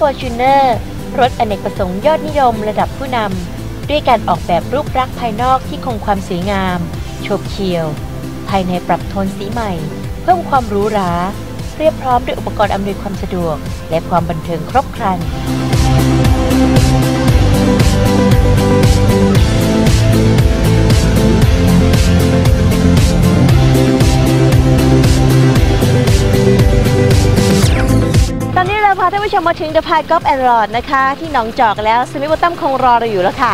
Fortuner รถอเนกประสงค์ยอดนิยมระดับผู้นำด้วยการออกแบบรูปลักษณ์ภายนอกที่คงความสวยงามโฉบเฉี่ยว ภายในปรับโทนสีใหม่ เพิ่มความหรูหราเรียบพร้อมด้วยอุปกรณ์อำนวยความสะดวก และความบันเทิงครบครัน ถ้าพาท่านผู้ชมมาถึง The Park Golf and Rod นะคะ ที่หนองจอกแล้วสมิธวัตตัมคงรอเราอยู่แล้วค่ะ